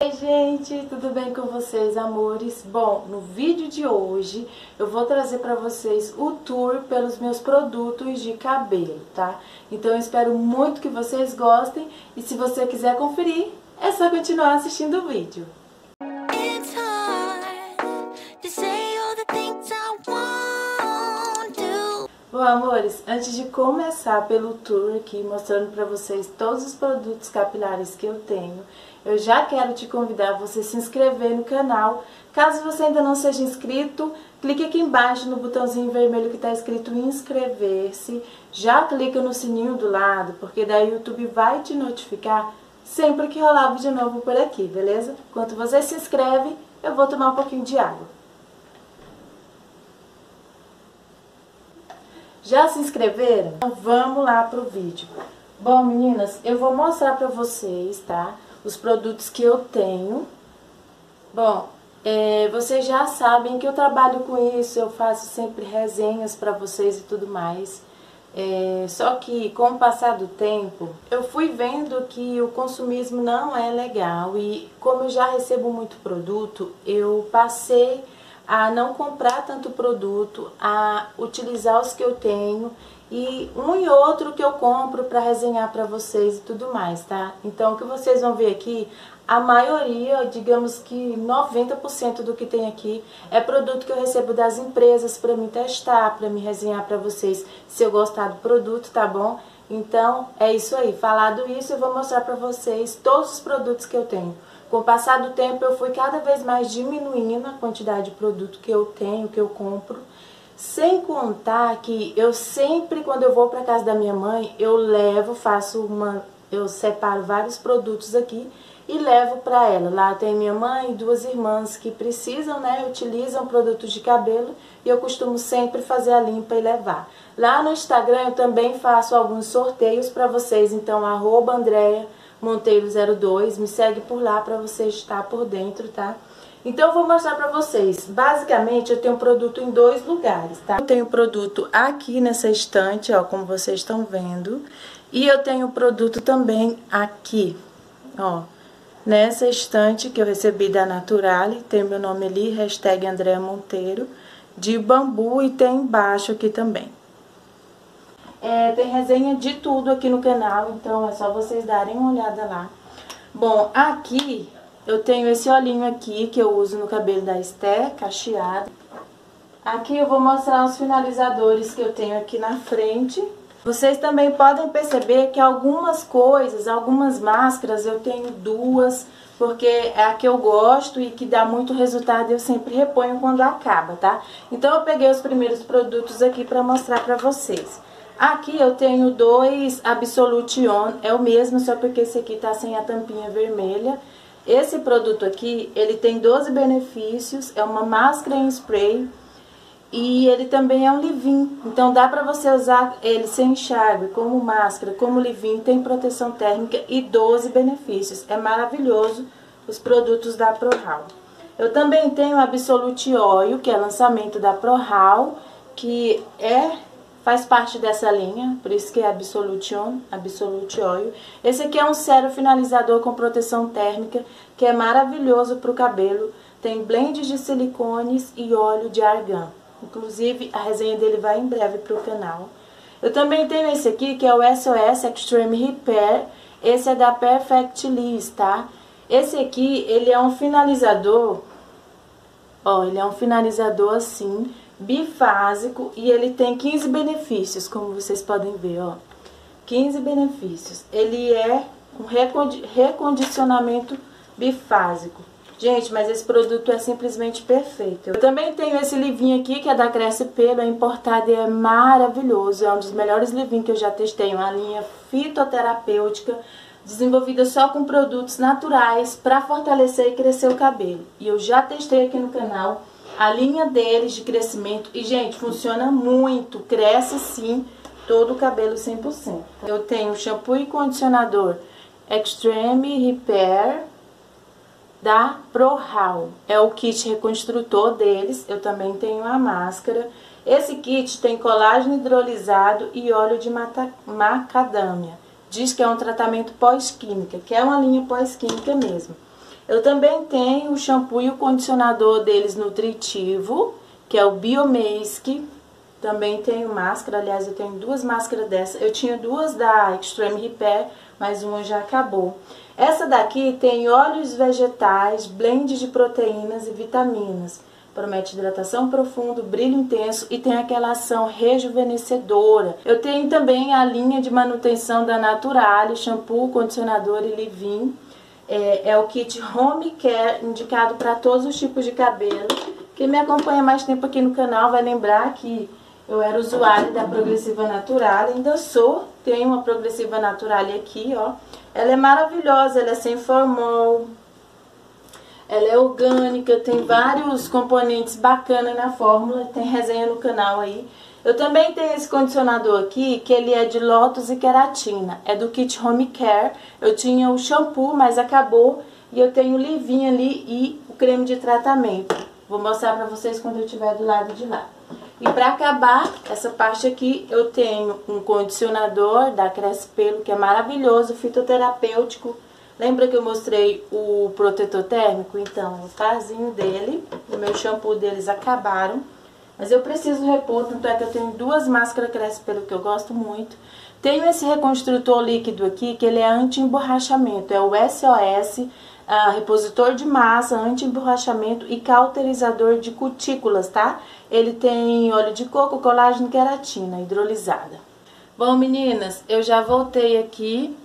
Oi gente, tudo bem com vocês, amores? Bom, no vídeo de hoje eu vou trazer para vocês o tour pelos meus produtos de cabelo, tá? Então eu espero muito que vocês gostem e se você quiser conferir, é só continuar assistindo o vídeo. Bom, amores, antes de começar pelo tour aqui, mostrando para vocês todos os produtos capilares que eu tenho, eu já quero te convidar a você se inscrever no canal. Caso você ainda não seja inscrito, clique aqui embaixo no botãozinho vermelho que está escrito inscrever-se. Já clica no sininho do lado, porque daí o YouTube vai te notificar sempre que rolar vídeo novo por aqui, beleza? Enquanto você se inscreve, eu vou tomar um pouquinho de água. Já se inscreveram? Então vamos lá pro vídeo. Bom, meninas, eu vou mostrar pra vocês, tá? Os produtos que eu tenho. Bom, é, vocês já sabem que eu trabalho com isso, eu faço sempre resenhas pra vocês e tudo mais. É, só que com o passar do tempo, eu fui vendo que o consumismo não é legal e como eu já recebo muito produto, eu passei a não comprar tanto produto, a utilizar os que eu tenho e um e outro que eu compro para resenhar para vocês e tudo mais, tá? Então, o que vocês vão ver aqui, a maioria, digamos que 90% do que tem aqui é produto que eu recebo das empresas para me testar, para me resenhar para vocês se eu gostar do produto, tá bom? Então, é isso aí. Falado isso, eu vou mostrar para vocês todos os produtos que eu tenho. Com o passar do tempo, eu fui cada vez mais diminuindo a quantidade de produto que eu tenho, que eu compro. Sem contar que eu sempre, quando eu vou para casa da minha mãe, eu levo, faço uma, eu separo vários produtos aqui e levo para ela. Lá tem minha mãe e duas irmãs que precisam, né, utilizam produtos de cabelo e eu costumo sempre fazer a limpa e levar. Lá no Instagram eu também faço alguns sorteios para vocês, então arroba Andréia Monteiro02, me segue por lá para você estar por dentro, tá? Então eu vou mostrar para vocês, basicamente eu tenho produto em dois lugares, tá? Eu tenho produto aqui nessa estante, ó, como vocês estão vendo, e eu tenho produto também aqui, ó, nessa estante que eu recebi da Naturale, tem meu nome ali, hashtag Andréa Monteiro, de bambu e tem embaixo aqui também. É, tem resenha de tudo aqui no canal, então é só vocês darem uma olhada lá. Bom, aqui eu tenho esse olhinho aqui que eu uso no cabelo da Esté, cacheado. Aqui eu vou mostrar os finalizadores que eu tenho aqui na frente. Vocês também podem perceber que algumas coisas, algumas máscaras eu tenho duas, porque é a que eu gosto e que dá muito resultado eu sempre reponho quando acaba, tá? Então eu peguei os primeiros produtos aqui para mostrar para vocês. Aqui eu tenho dois Absolute On, é o mesmo, só porque esse aqui tá sem a tampinha vermelha. Esse produto aqui, ele tem 12 benefícios, é uma máscara em spray e ele também é um leave-in. Então dá pra você usar ele sem enxágue, como máscara, como leave-in, tem proteção térmica e 12 benefícios. É maravilhoso os produtos da ProHal. Eu também tenho o Absolute Oil, que é lançamento da ProHal, que é faz parte dessa linha, por isso que é Absolute On, Absolute Oil. Esse aqui é um sérum finalizador com proteção térmica, que é maravilhoso para o cabelo. Tem blends de silicones e óleo de argan. Inclusive, a resenha dele vai em breve para o canal. Eu também tenho esse aqui, que é o SOS Extreme Repair. Esse é da Perfect Liss, tá? Esse aqui, ele é um finalizador, ó, ele é um finalizador assim, bifásico e ele tem 15 benefícios, como vocês podem ver, ó. 15 benefícios. Ele é um recondicionamento bifásico. Gente, mas esse produto é simplesmente perfeito. Eu também tenho esse livinho aqui, que é da Cresce Pelo, é importado e é maravilhoso. É um dos melhores livinhos que eu já testei. Uma linha fitoterapêutica, desenvolvida só com produtos naturais para fortalecer e crescer o cabelo. E eu já testei aqui no canal a linha deles de crescimento. E, gente, funciona muito, cresce sim todo o cabelo 100%. Eu tenho shampoo e condicionador Extreme Repair da ProHal. É o kit reconstrutor deles. Eu também tenho a máscara. Esse kit tem colágeno hidrolisado e óleo de macadâmia. Diz que é um tratamento pós-química, que é uma linha pós-química mesmo. Eu também tenho o shampoo e o condicionador deles nutritivo, que é o Biomask. Também tenho máscara, aliás, eu tenho duas máscaras dessa. Eu tinha duas da Extreme Repair, mas uma já acabou. Essa daqui tem óleos vegetais, blend de proteínas e vitaminas. Promete hidratação profunda, brilho intenso e tem aquela ação rejuvenescedora. Eu tenho também a linha de manutenção da Naturale, shampoo, condicionador e leave-in. É, é, o kit Home Care, indicado para todos os tipos de cabelo. Quem me acompanha mais tempo aqui no canal vai lembrar que eu era usuária da Progressiva Natural, ainda sou. Tenho uma Progressiva Natural aqui, ó. Ela é maravilhosa, ela é sem formol, ela é orgânica, tem vários componentes bacanas na fórmula, tem resenha no canal aí. Eu também tenho esse condicionador aqui, que ele é de lótus e queratina. É do kit Home Care. Eu tinha o shampoo, mas acabou. E eu tenho o livinho ali e o creme de tratamento. Vou mostrar pra vocês quando eu estiver do lado de lá. E pra acabar essa parte aqui, eu tenho um condicionador da Cresce Pelo, que é maravilhoso, fitoterapêutico Lembra que eu mostrei o protetor térmico? Então, o parzinho dele, o meu shampoo deles acabaram. Mas eu preciso repor, tanto é que eu tenho duas máscaras Cresce Pelo que eu gosto muito. Tenho esse reconstrutor líquido aqui, que ele é anti-emborrachamento. É o SOS, ah, repositor de massa, anti-emborrachamento e cauterizador de cutículas, tá? Ele tem óleo de coco, colágeno queratina hidrolisada. Bom, meninas, eu já voltei aqui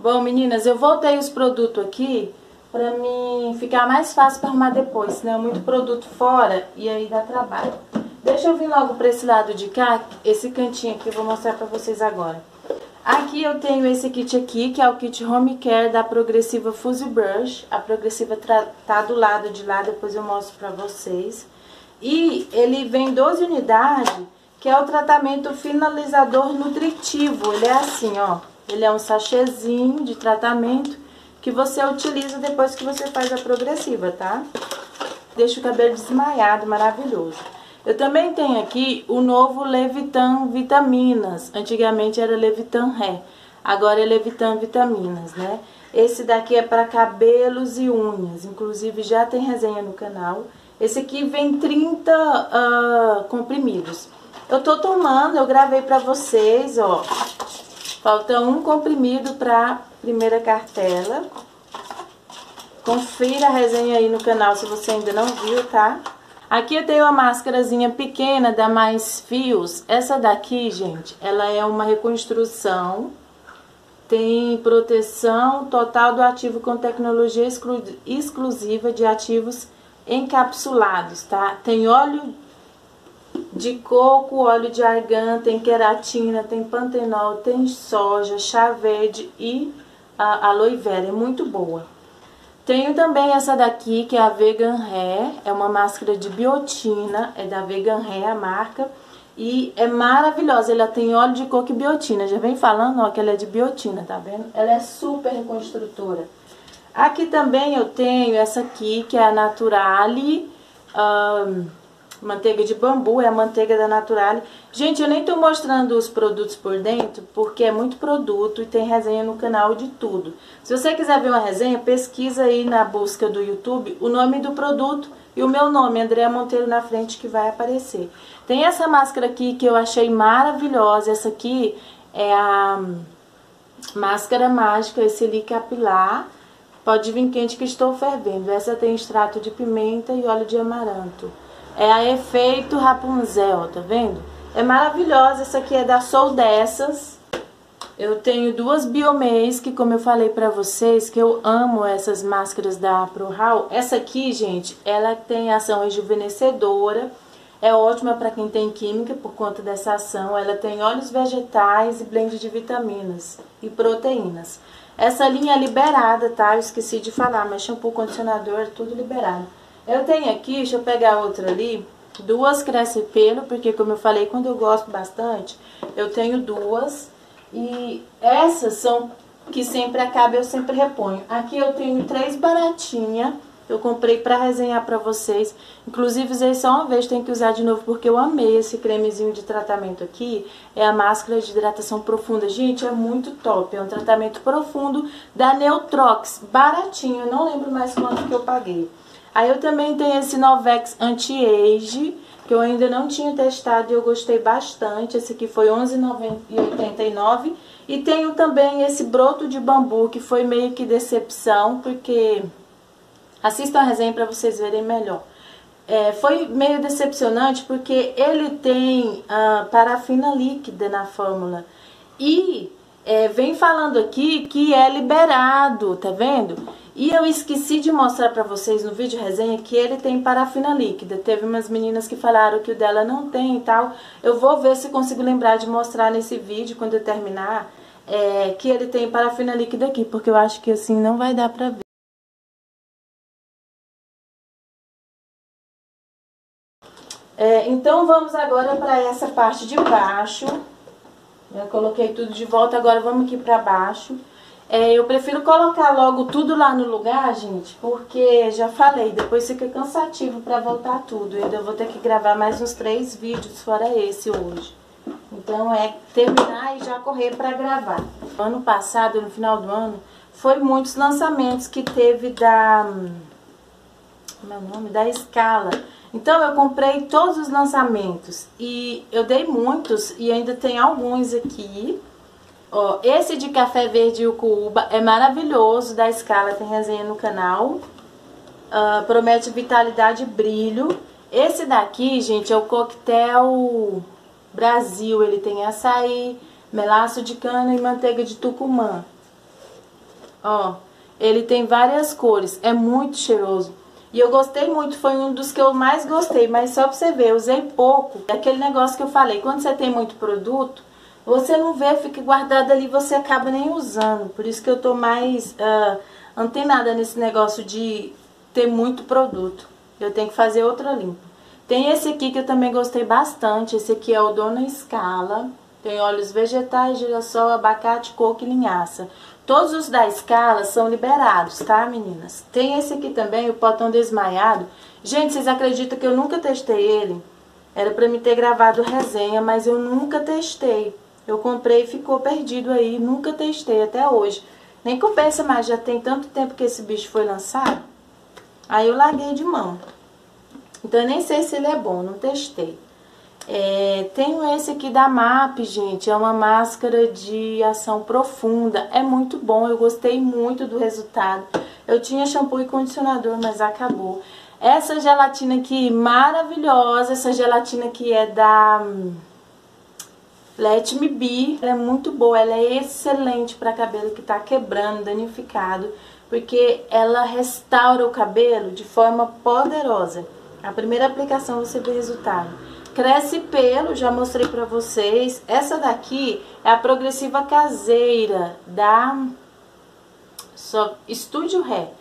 Bom, meninas, eu voltei os produtos aqui pra mim ficar mais fácil pra arrumar depois, senão é muito produto fora e aí dá trabalho. Deixa eu vir logo pra esse lado de cá, esse cantinho aqui eu vou mostrar pra vocês agora. Aqui eu tenho esse kit aqui, que é o kit Home Care da Progressiva Fuzzy Brush. A Progressiva tá do lado de lá, depois eu mostro pra vocês. E ele vem 12 unidades, que é o tratamento finalizador nutritivo. Ele é assim, ó. Ele é um sachêzinho de tratamento que você utiliza depois que você faz a progressiva, tá? Deixa o cabelo desmaiado, maravilhoso. Eu também tenho aqui o novo Levitan Vitaminas. Antigamente era Levitan Ré, agora é Levitan Vitaminas, né? Esse daqui é para cabelos e unhas, inclusive já tem resenha no canal. Esse aqui vem 30 uh, ah, comprimidos. Eu tô tomando, eu gravei pra vocês, ó. Falta um comprimido para primeira cartela. Confira a resenha aí no canal se você ainda não viu, tá? Aqui eu tenho uma máscarazinha pequena da Mais Fios. Essa daqui, gente, ela é uma reconstrução. Tem proteção total do ativo com tecnologia exclu exclusiva de ativos encapsulados, tá? Tem óleo de coco, óleo de argan, tem queratina, tem pantenol, tem soja, chá verde e aloe vera, é muito boa. Tenho também essa daqui, que é a Vegan Hair, é uma máscara de biotina, é da Vegan Hair a marca, e é maravilhosa, ela tem óleo de coco e biotina, já vem falando ó, que ela é de biotina, tá vendo? Ela é super reconstrutora. Aqui também eu tenho essa aqui, que é a Naturale, um, Manteiga de bambu, é a manteiga da Naturale. Gente, eu nem tô mostrando os produtos por dentro, porque é muito produto e tem resenha no canal de tudo. Se você quiser ver uma resenha, pesquisa aí na busca do YouTube o nome do produto e o meu nome, Andréa Monteiro, na frente, que vai aparecer. Tem essa máscara aqui que eu achei maravilhosa. Essa aqui é a máscara mágica, esse li capilar. Pode vir quente que estou fervendo. Essa tem extrato de pimenta e óleo de amaranto. É a Efeito Rapunzel, tá vendo? É maravilhosa, essa aqui é da Sou Dessas. Eu tenho duas Biomês, que como eu falei pra vocês, que eu amo essas máscaras da ProHal. Essa aqui, gente, ela tem ação rejuvenescedora. É ótima para quem tem química por conta dessa ação. Ela tem óleos vegetais e blend de vitaminas e proteínas. Essa linha é liberada, tá? Eu esqueci de falar, mas shampoo, condicionador, tudo liberado. Eu tenho aqui, deixa eu pegar outra ali, duas cresce pelo, porque como eu falei, quando eu gosto bastante, eu tenho duas. E essas são que sempre acaba, eu sempre reponho. Aqui eu tenho três baratinhas, Eu comprei pra resenhar pra vocês. Inclusive, usei só uma vez, tenho que usar de novo porque eu amei esse cremezinho de tratamento aqui. É a máscara de hidratação profunda. Gente, é muito top. É um tratamento profundo da Neutrox. Baratinho, eu não lembro mais quanto que eu paguei. Aí eu também tenho esse Novex Anti-Age, que eu ainda não tinha testado e eu gostei bastante. Esse aqui foi R$11,89. E tenho também esse broto de bambu, que foi meio que decepção, porque... Assistam a resenha para vocês verem melhor. É, foi meio decepcionante porque ele tem a parafina líquida na fórmula. E é, vem falando aqui que é liberado, tá vendo? E eu esqueci de mostrar pra vocês no vídeo resenha que ele tem parafina líquida. Teve umas meninas que falaram que o dela não tem e tal. Eu vou ver se consigo lembrar de mostrar nesse vídeo, quando eu terminar, é, que ele tem parafina líquida aqui. Porque eu acho que assim não vai dar pra ver. É, então vamos agora para essa parte de baixo. Já coloquei tudo de volta, agora vamos aqui pra baixo. É, eu prefiro colocar logo tudo lá no lugar, gente, porque já falei, depois fica cansativo pra voltar tudo. Ainda eu vou ter que gravar mais uns três vídeos fora esse hoje. Então é terminar e já correr pra gravar. Ano passado, no final do ano, foi muitos lançamentos que teve da... Como é o nome? Da Scala. Então eu comprei todos os lançamentos e eu dei muitos e ainda tem alguns aqui. Ó, esse de café verde Ucuba é maravilhoso, da Scala, tem resenha no canal. Uh, promete vitalidade e brilho. Esse daqui, gente, é o coquetel Brasil. Ele tem açaí, melaço de cana e manteiga de tucumã. Ó, ele tem várias cores, é muito cheiroso. E eu gostei muito, foi um dos que eu mais gostei, mas só pra você ver, eu usei pouco. É aquele negócio que eu falei, quando você tem muito produto, você não vê, fica guardado ali, você acaba nem usando. Por isso que eu tô mais uh, antenada nesse negócio de ter muito produto. Eu tenho que fazer outra limpa. Tem esse aqui que eu também gostei bastante. Esse aqui é o Dona Escala. Tem óleos vegetais, girassol, abacate, coco e linhaça. Todos os da escala são liberados, tá, meninas? Tem esse aqui também, o potão desmaiado. Gente, vocês acreditam que eu nunca testei ele? Era pra me ter gravado resenha, mas eu nunca testei. Eu comprei e ficou perdido aí, nunca testei até hoje. Nem compensa mais, já tem tanto tempo que esse bicho foi lançado. Aí eu larguei de mão. Então eu nem sei se ele é bom, não testei. É, tenho esse aqui da MAP, gente, é uma máscara de ação profunda. É muito bom, eu gostei muito do resultado. Eu tinha shampoo e condicionador, mas acabou. Essa gelatina aqui, maravilhosa, essa gelatina aqui é da... Let Me Be, ela é muito boa, ela é excelente para cabelo que está quebrando, danificado, porque ela restaura o cabelo de forma poderosa. A primeira aplicação você vê resultado. Cresce pelo, já mostrei para vocês. Essa daqui é a progressiva caseira da Estúdio Ré.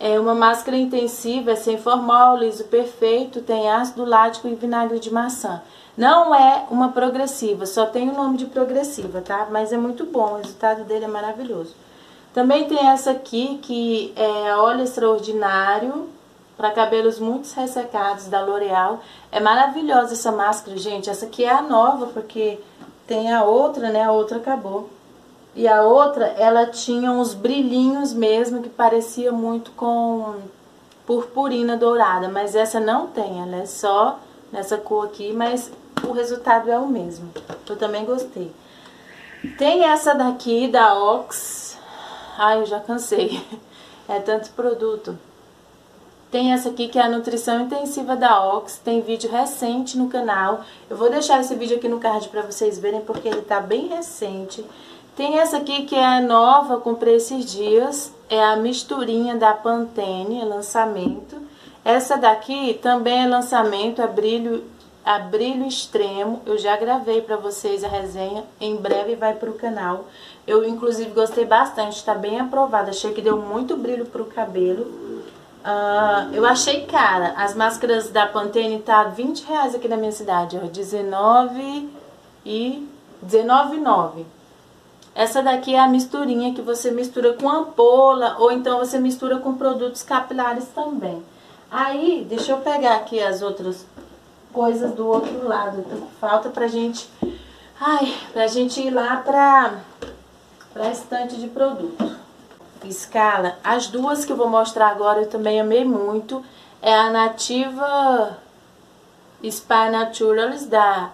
É uma máscara intensiva, é sem formol, liso perfeito, tem ácido lático e vinagre de maçã. Não é uma progressiva, só tem o nome de progressiva, tá? Mas é muito bom, o resultado dele é maravilhoso. Também tem essa aqui, que é óleo extraordinário para cabelos muito ressecados da L'Oreal. É maravilhosa essa máscara, gente. Essa aqui é a nova, porque tem a outra, né? A outra acabou. E a outra, ela tinha uns brilhinhos mesmo, que parecia muito com purpurina dourada. Mas essa não tem, ela é só nessa cor aqui, mas o resultado é o mesmo. Eu também gostei. Tem essa daqui da Ox. Ai, eu já cansei. É tanto produto. Tem essa aqui que é a nutrição intensiva da Ox, tem vídeo recente no canal. Eu vou deixar esse vídeo aqui no card para vocês verem porque ele tá bem recente. Tem essa aqui que é nova, comprei esses dias, é a misturinha da Pantene, é lançamento. Essa daqui também é lançamento, é brilho a brilho extremo. Eu já gravei para vocês a resenha, em breve vai pro canal. Eu, inclusive, gostei bastante, está bem aprovada. Achei que deu muito brilho pro cabelo. Uh, eu achei cara. As máscaras da Pantene tá 20 reais aqui na minha cidade, ó. 19 e 19,9. Essa daqui é a misturinha que você mistura com ampola ou então você mistura com produtos capilares também. Aí, deixa eu pegar aqui as outras coisas do outro lado que falta pra gente... Ai, pra gente ir lá pra, pra estante de produto. Escala, as duas que eu vou mostrar agora eu também amei muito. É a Nativa Spa Naturals da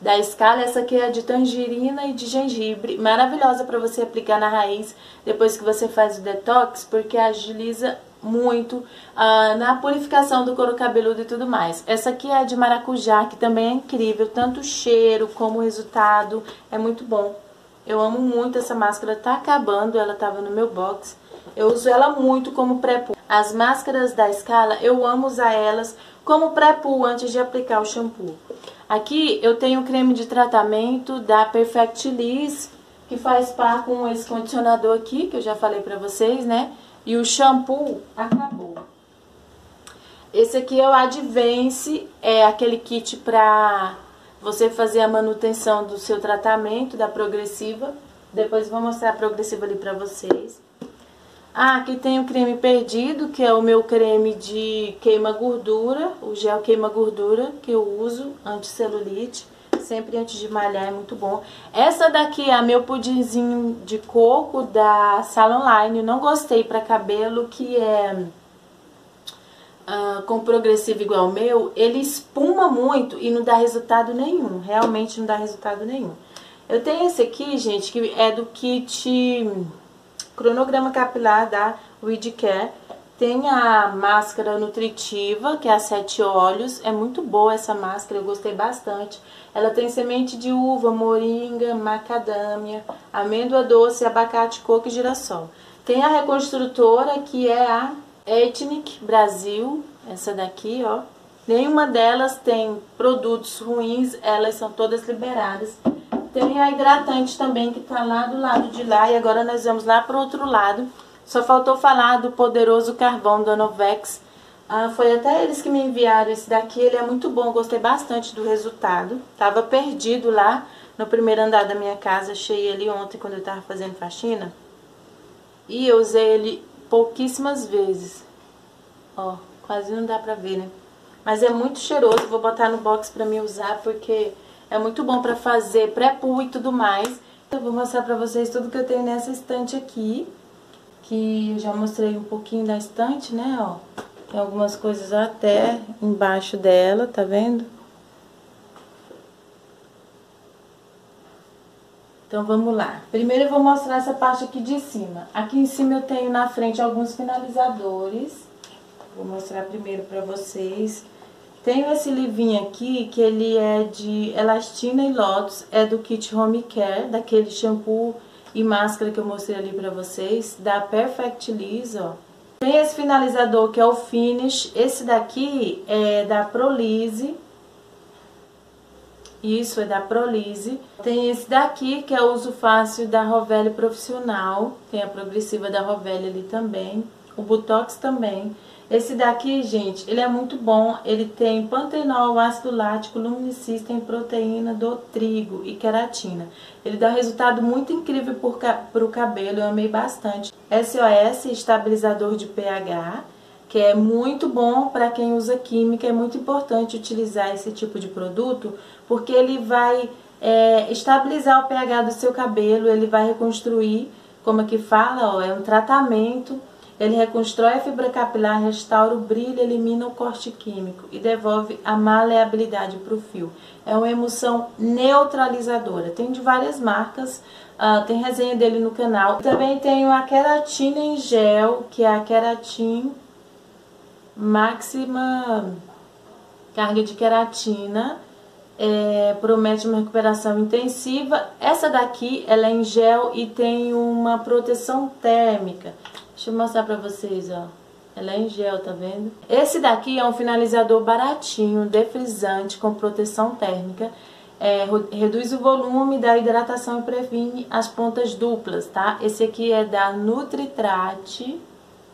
da escala, essa aqui é de tangerina e de gengibre, maravilhosa para você aplicar na raiz depois que você faz o detox, porque agiliza muito uh, na purificação do couro cabeludo e tudo mais. Essa aqui é de maracujá, que também é incrível, tanto o cheiro como o resultado, é muito bom. Eu amo muito essa máscara, tá acabando, ela tava no meu box. Eu uso ela muito como pré-poo. As máscaras da Scala, eu amo usar elas como pré-poo antes de aplicar o shampoo. Aqui eu tenho o creme de tratamento da Perfect Liss, que faz par com esse condicionador aqui, que eu já falei pra vocês, né? E o shampoo acabou. Esse aqui é o Advance, é aquele kit pra você fazer a manutenção do seu tratamento, da progressiva. Depois vou mostrar a progressiva ali pra vocês. Ah, aqui tem o creme perdido, que é o meu creme de queima gordura, o gel queima gordura, que eu uso, anti-celulite sempre antes de malhar, é muito bom. Essa daqui é meu pudinzinho de coco da Salon Line, não gostei para cabelo, que é uh, com progressivo igual o meu, ele espuma muito e não dá resultado nenhum, realmente não dá resultado nenhum. Eu tenho esse aqui, gente, que é do kit cronograma capilar da Care. Tem a máscara nutritiva, que é a sete óleos. É muito boa essa máscara, eu gostei bastante. Ela tem semente de uva, moringa, macadâmia, amêndoa doce, abacate, coco e girassol. Tem a reconstrutora, que é a Ethnic Brasil, essa daqui, ó. Nenhuma delas tem produtos ruins, elas são todas liberadas. Tem a hidratante também, que tá lá do lado de lá, e agora nós vamos lá pro outro lado só faltou falar do poderoso carvão da Novex. Ah, foi até eles que me enviaram esse daqui, ele é muito bom, gostei bastante do resultado. Tava perdido lá no primeiro andar da minha casa, achei ele ontem quando eu tava fazendo faxina. E eu usei ele pouquíssimas vezes. Ó, quase não dá pra ver, né? Mas é muito cheiroso, vou botar no box pra me usar, porque é muito bom pra fazer pré-poo e tudo mais. Eu vou mostrar pra vocês tudo que eu tenho nessa estante aqui que eu já mostrei um pouquinho da estante, né, ó. Tem algumas coisas até embaixo dela, tá vendo? Então, vamos lá. Primeiro eu vou mostrar essa parte aqui de cima. Aqui em cima eu tenho na frente alguns finalizadores. Vou mostrar primeiro pra vocês. Tenho esse livinho aqui, que ele é de elastina e lotus, é do kit Home Care, daquele shampoo e máscara que eu mostrei ali pra vocês, da Perfect Liss, ó. Tem esse finalizador que é o Finish, esse daqui é da Prolise, isso é da Prolise. Tem esse daqui que é o uso fácil da Rovelli Profissional, tem a progressiva da Rovelli ali também, o Botox também. Esse daqui, gente, ele é muito bom. Ele tem pantenol, ácido lático, luminicista, proteína do trigo e queratina. Ele dá um resultado muito incrível para o cabelo, eu amei bastante. SOS, estabilizador de pH, que é muito bom para quem usa química. É muito importante utilizar esse tipo de produto, porque ele vai é, estabilizar o pH do seu cabelo, ele vai reconstruir, como aqui fala, ó, é um tratamento ele reconstrói a fibra capilar, restaura o brilho, elimina o corte químico e devolve a maleabilidade para o fio. É uma emulsão neutralizadora. Tem de várias marcas, uh, tem resenha dele no canal. Também tenho a queratina em gel, que é a queratin máxima carga de queratina. É, promete uma recuperação intensiva. Essa daqui, ela é em gel e tem uma proteção térmica. Deixa eu mostrar pra vocês, ó. Ela é em gel, tá vendo? Esse daqui é um finalizador baratinho, defrisante, com proteção térmica. É, reduz o volume da hidratação e previne as pontas duplas, tá? Esse aqui é da Nutritrate.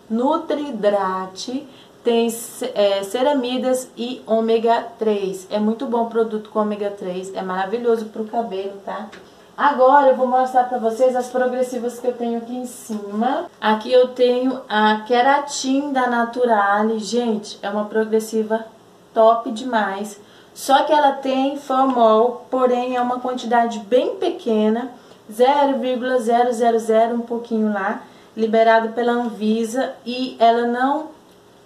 Nutridrate. Tem é, ceramidas e ômega 3. É muito bom produto com ômega 3. É maravilhoso pro cabelo, tá? Agora eu vou mostrar para vocês as progressivas que eu tenho aqui em cima. Aqui eu tenho a Keratin da Naturale. Gente, é uma progressiva top demais. Só que ela tem formol, porém é uma quantidade bem pequena, 0,000 um pouquinho lá, liberado pela Anvisa e ela não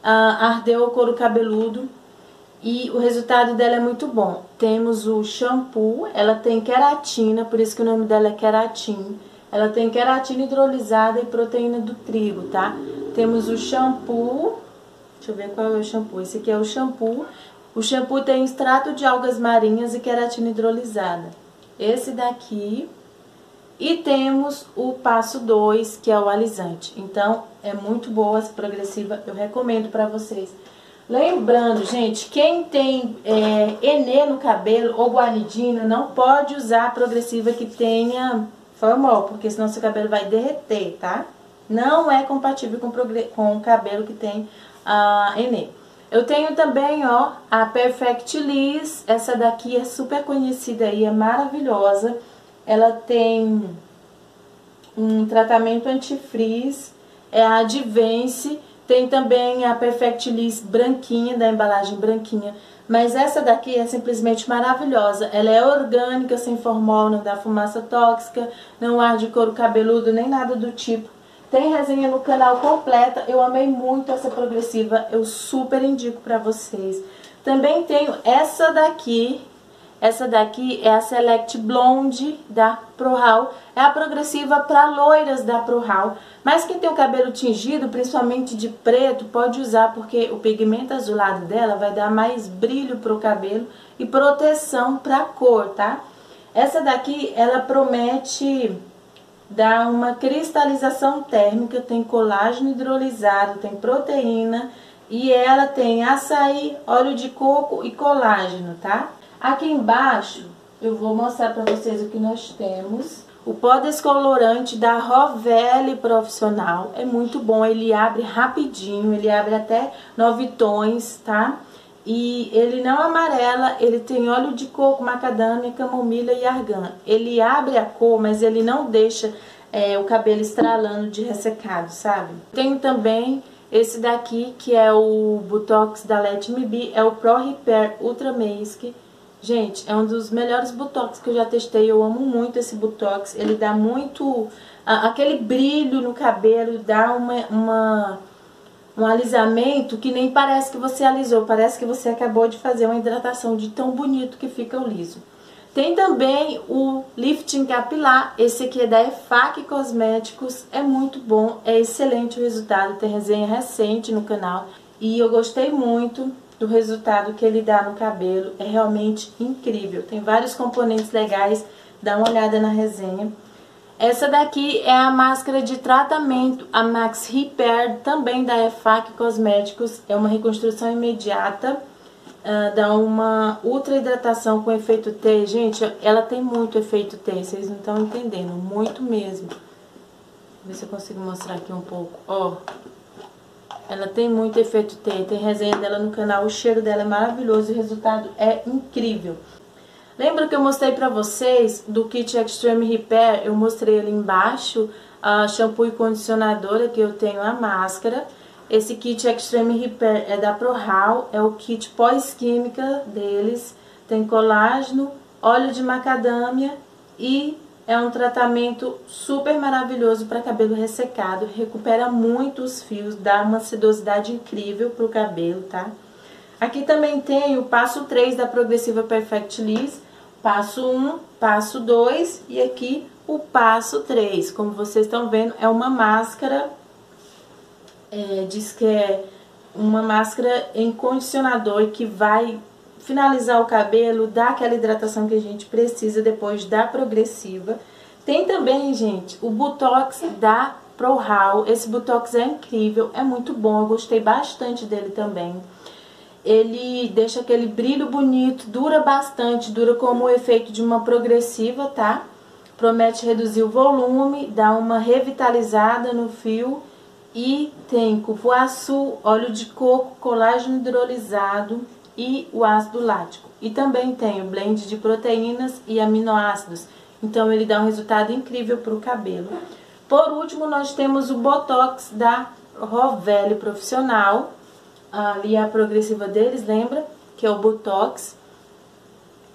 ah, ardeu o couro cabeludo e o resultado dela é muito bom. Temos o shampoo, ela tem queratina, por isso que o nome dela é queratin. Ela tem queratina hidrolisada e proteína do trigo, tá? Temos o shampoo, deixa eu ver qual é o shampoo. Esse aqui é o shampoo. O shampoo tem extrato de algas marinhas e queratina hidrolisada. Esse daqui. E temos o passo 2, que é o alisante. Então, é muito boa essa progressiva, eu recomendo para vocês. Lembrando, gente, quem tem é, enê no cabelo ou guanidina não pode usar progressiva que tenha formol, porque senão seu cabelo vai derreter, tá? Não é compatível com, com o cabelo que tem a uh, enê. Eu tenho também, ó, a Perfect Liss. Essa daqui é super conhecida e é maravilhosa. Ela tem um tratamento antifrizz, é a Advance tem também a Perfect Liss branquinha, da embalagem branquinha. Mas essa daqui é simplesmente maravilhosa. Ela é orgânica, sem formol, não dá fumaça tóxica, não arde couro cabeludo, nem nada do tipo. Tem resenha no canal completa. Eu amei muito essa progressiva. Eu super indico pra vocês. Também tenho essa daqui, essa daqui é a Select Blonde da ProHal. É a progressiva para loiras da ProHal. Mas quem tem o cabelo tingido, principalmente de preto, pode usar porque o pigmento azulado dela vai dar mais brilho para o cabelo e proteção para a cor, tá? Essa daqui, ela promete dar uma cristalização térmica, tem colágeno hidrolisado, tem proteína e ela tem açaí, óleo de coco e colágeno, tá? Aqui embaixo eu vou mostrar para vocês o que nós temos. O pó descolorante da Rovelle Profissional é muito bom, ele abre rapidinho, ele abre até nove tons, tá? E ele não amarela, ele tem óleo de coco, macadâmia, camomila e argan. Ele abre a cor, mas ele não deixa é, o cabelo estralando de ressecado, sabe? Tenho também esse daqui, que é o Botox da Let Me Be, é o Pro Repair Ultra Mask Gente, é um dos melhores botox que eu já testei. Eu amo muito esse botox. Ele dá muito... aquele brilho no cabelo, dá uma, uma, um alisamento que nem parece que você alisou. Parece que você acabou de fazer uma hidratação de tão bonito que fica o liso. Tem também o lifting capilar. Esse aqui é da EFAC Cosméticos. É muito bom, é excelente o resultado. Tem resenha recente no canal. E eu gostei muito do resultado que ele dá no cabelo. É realmente incrível. Tem vários componentes legais. Dá uma olhada na resenha. Essa daqui é a máscara de tratamento, a Max Repair, também da EFAC Cosméticos. É uma reconstrução imediata, uh, dá uma ultra hidratação com efeito T. Gente, ela tem muito efeito T, vocês não estão entendendo, muito mesmo. Vou ver se eu consigo mostrar aqui um pouco. Ó, ela tem muito efeito T, tem resenha dela no canal, o cheiro dela é maravilhoso e o resultado é incrível. Lembra que eu mostrei pra vocês do kit Extreme Repair? Eu mostrei ali embaixo a shampoo e condicionadora que eu tenho a máscara. Esse kit Extreme Repair é da ProHal, é o kit pós-química deles. Tem colágeno, óleo de macadâmia e é um tratamento super maravilhoso para cabelo ressecado, recupera muito os fios, dá uma sedosidade incrível para o cabelo, tá? Aqui também tem o passo 3 da Progressiva Perfect Liss, passo 1, passo 2 e aqui o passo 3. Como vocês estão vendo, é uma máscara, é, diz que é uma máscara em condicionador que vai finalizar o cabelo, dar aquela hidratação que a gente precisa depois da progressiva. Tem também, gente, o Botox da ProHal. Esse Botox é incrível, é muito bom, eu gostei bastante dele também. Ele deixa aquele brilho bonito, dura bastante, dura como o efeito de uma progressiva, tá? Promete reduzir o volume, dá uma revitalizada no fio e tem cupuaçu, óleo de coco, colágeno hidrolisado, e o ácido lático. E também tem o blend de proteínas e aminoácidos, Então ele dá um resultado incrível para o cabelo. Por último, nós temos o Botox da Rovelli Profissional. Ali é a progressiva deles, lembra? Que é o Botox.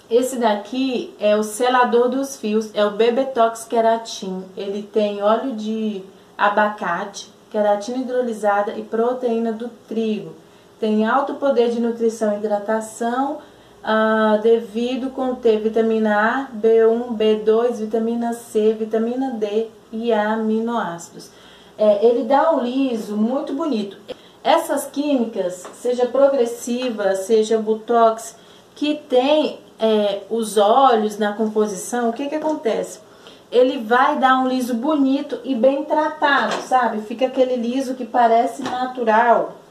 Esse daqui é o selador dos fios, é o Bebetox Keratin. Ele tem óleo de abacate, queratina hidrolisada e proteína do trigo. Tem alto poder de nutrição e hidratação, uh, devido conter vitamina A, B1, B2, vitamina C, vitamina D e aminoácidos. É, ele dá um liso muito bonito. Essas químicas, seja progressiva, seja botox, que tem é, os olhos na composição, o que que acontece? Ele vai dar um liso bonito e bem tratado, sabe? Fica aquele liso que parece natural.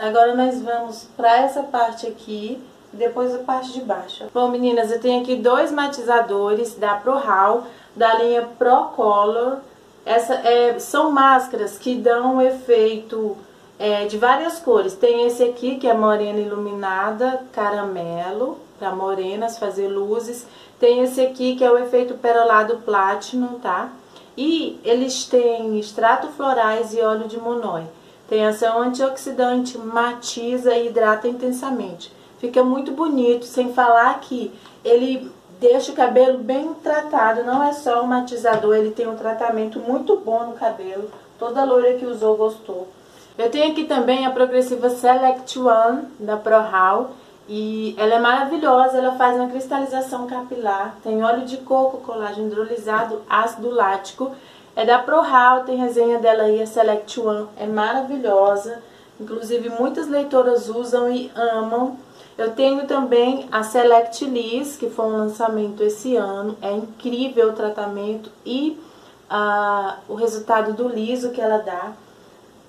Agora nós vamos para essa parte aqui e depois a parte de baixo. Bom, meninas, eu tenho aqui dois matizadores da ProHal, da linha Pro Color. Essa, é, são máscaras que dão um efeito é, de várias cores. Tem esse aqui, que é morena iluminada, caramelo, para morenas, fazer luzes. Tem esse aqui, que é o efeito perolado Platinum, tá? E eles têm extrato florais e óleo de monói. Tem ação antioxidante, matiza e hidrata intensamente. Fica muito bonito, sem falar que ele deixa o cabelo bem tratado, não é só um matizador, ele tem um tratamento muito bom no cabelo. Toda loira que usou gostou. Eu tenho aqui também a progressiva Select One da ProHal e ela é maravilhosa, ela faz uma cristalização capilar, tem óleo de coco, colágeno hidrolisado, ácido lático. É da ProHal, tem resenha dela aí, a Select One, é maravilhosa. Inclusive muitas leitoras usam e amam. Eu tenho também a Select Liss, que foi um lançamento esse ano. É incrível o tratamento e ah, o resultado do liso que ela dá.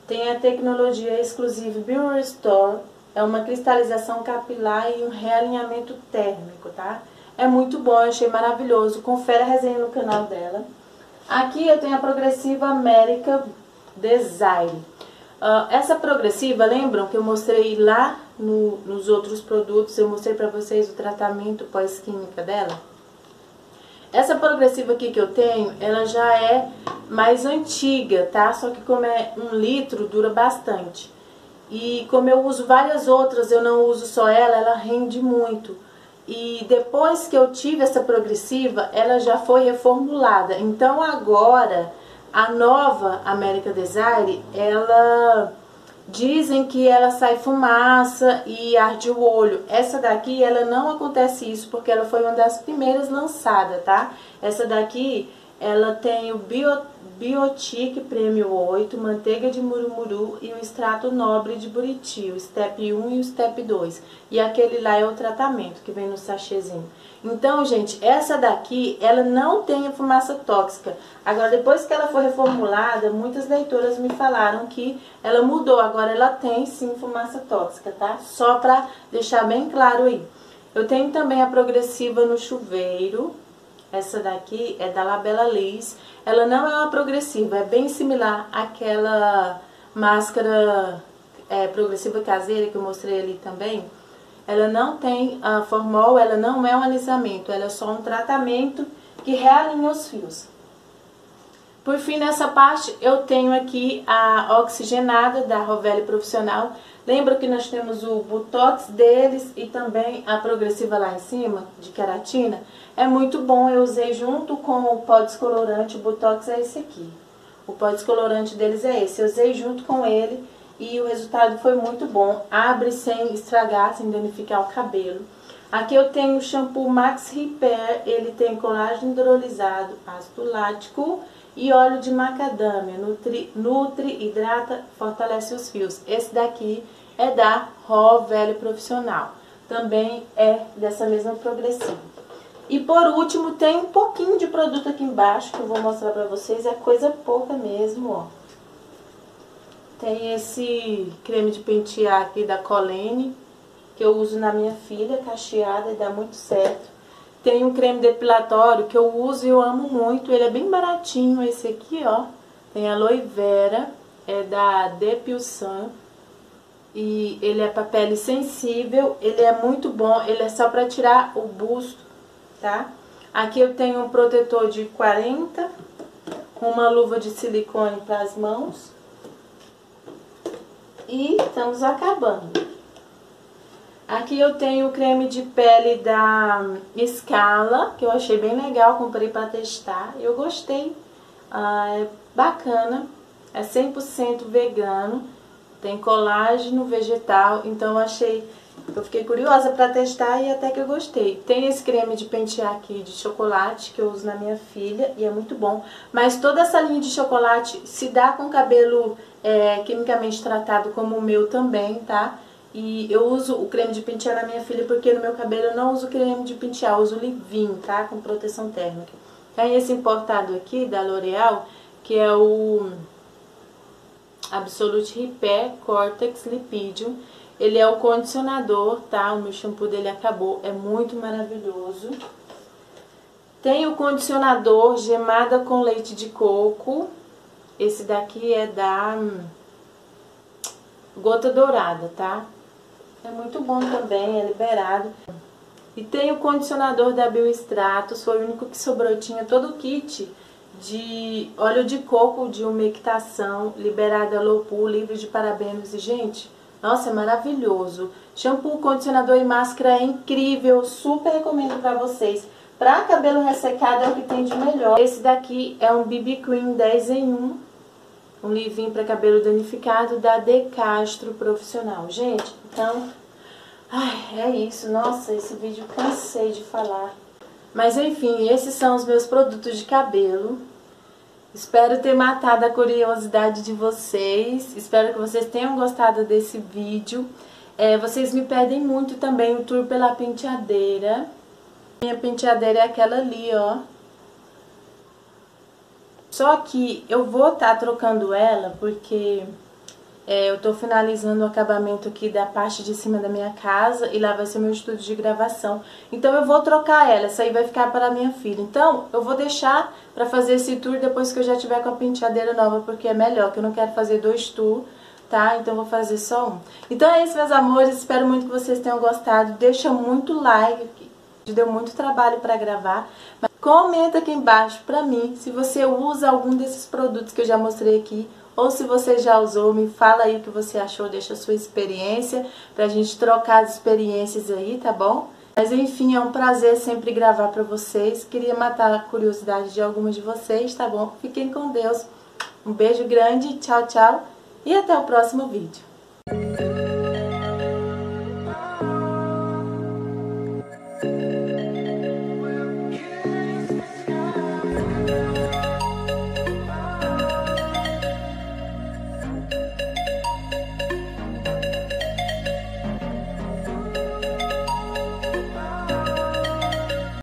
Tem a tecnologia exclusiva Bio Restore, é uma cristalização capilar e um realinhamento térmico, tá? É muito bom, achei maravilhoso. Confere a resenha no canal dela. Aqui eu tenho a progressiva América Design. Uh, essa progressiva, lembram que eu mostrei lá no, nos outros produtos, eu mostrei para vocês o tratamento pós-química dela? Essa progressiva aqui que eu tenho, ela já é mais antiga, tá? Só que como é um litro, dura bastante. E como eu uso várias outras, eu não uso só ela, ela rende muito. E depois que eu tive essa progressiva, ela já foi reformulada. Então agora a nova América Design, ela dizem que ela sai fumaça e arde o olho. Essa daqui, ela não acontece isso porque ela foi uma das primeiras lançadas, tá? Essa daqui, ela tem o Bio Biotic Prêmio 8, manteiga de murumuru e o extrato nobre de buriti, o step 1 e o step 2. E aquele lá é o tratamento que vem no sachêzinho. Então, gente, essa daqui, ela não tem fumaça tóxica. Agora, depois que ela foi reformulada, muitas leitoras me falaram que ela mudou. Agora, ela tem sim fumaça tóxica, tá? Só pra deixar bem claro aí. Eu tenho também a progressiva no chuveiro, essa daqui é da Labela Liz. Ela não é uma progressiva, é bem similar àquela máscara é, progressiva caseira que eu mostrei ali também. Ela não tem a formol, ela não é um alisamento, ela é só um tratamento que realinha os fios. Por fim, nessa parte, eu tenho aqui a oxigenada da Rovelli Profissional. Lembra que nós temos o Botox deles e também a progressiva lá em cima, de queratina? É muito bom, eu usei junto com o pó descolorante, o Botox é esse aqui. O pó descolorante deles é esse, eu usei junto com ele e o resultado foi muito bom. Abre sem estragar, sem danificar o cabelo. Aqui eu tenho o shampoo Max Repair, ele tem colágeno hidrolisado, ácido lático e óleo de macadâmia. Nutri, nutri, hidrata, fortalece os fios. Esse daqui é da Ró Velho Profissional. Também é dessa mesma progressiva. E por último, tem um pouquinho de produto aqui embaixo que eu vou mostrar pra vocês. É coisa pouca mesmo, ó. Tem esse creme de pentear aqui da Colene, que eu uso na minha filha, cacheada, e dá muito certo. Tem um creme depilatório que eu uso e eu amo muito. Ele é bem baratinho, esse aqui, ó. Tem aloe vera, é da Depilsan. E ele é para pele sensível, ele é muito bom, ele é só para tirar o busto tá? Aqui eu tenho um protetor de 40, uma luva de silicone para as mãos. E estamos acabando. Aqui eu tenho o creme de pele da Scala, que eu achei bem legal, comprei para testar. Eu gostei, ah, é bacana, é 100% vegano, tem colágeno vegetal, então eu achei eu fiquei curiosa para testar e até que eu gostei. Tem esse creme de pentear aqui de chocolate que eu uso na minha filha e é muito bom. Mas toda essa linha de chocolate se dá com cabelo é, quimicamente tratado como o meu também, tá? E eu uso o creme de pentear na minha filha porque no meu cabelo eu não uso creme de pentear, eu uso Livin, tá? Com proteção térmica. Tem esse importado aqui da L'Oreal, que é o Absolute Repair Cortex Lipidium ele é o condicionador, tá? O meu shampoo dele acabou, é muito maravilhoso. Tem o condicionador gemada com leite de coco. Esse daqui é da hum, Gota Dourada, tá? É muito bom também, é liberado. E tem o condicionador da Biostratos, foi o único que sobrou. Tinha todo o kit de óleo de coco de umectação, liberada low pool, livre de parabenos. E, gente, nossa, é maravilhoso. Shampoo, condicionador e máscara é incrível. Super recomendo pra vocês. Pra cabelo ressecado é o que tem de melhor. Esse daqui é um BB Cream 10 em 1. Um livinho pra cabelo danificado da De Castro Profissional. Gente, então... Ai, é isso. Nossa, esse vídeo cansei de falar. Mas enfim, esses são os meus produtos de cabelo. Espero ter matado a curiosidade de vocês. Espero que vocês tenham gostado desse vídeo. É, vocês me pedem muito também o tour pela penteadeira. Minha penteadeira é aquela ali, ó. Só que eu vou estar tá trocando ela porque é, eu tô finalizando o acabamento aqui da parte de cima da minha casa e lá vai ser meu estúdio de gravação. Então eu vou trocar ela, essa aí vai ficar para minha filha. Então eu vou deixar para fazer esse tour depois que eu já tiver com a penteadeira nova, porque é melhor, que eu não quero fazer dois tours, tá? Então vou fazer só um. Então é isso, meus amores, espero muito que vocês tenham gostado. Deixa muito like, deu muito trabalho para gravar. Mas comenta aqui embaixo pra mim se você usa algum desses produtos que eu já mostrei aqui ou se você já usou, me fala aí o que você achou, deixa a sua experiência, pra gente trocar as experiências aí, tá bom? Mas enfim, é um prazer sempre gravar pra vocês. Queria matar a curiosidade de algumas de vocês, tá bom? Fiquem com Deus. Um beijo grande, tchau, tchau e até o próximo vídeo.